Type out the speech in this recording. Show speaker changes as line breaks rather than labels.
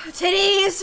Titties!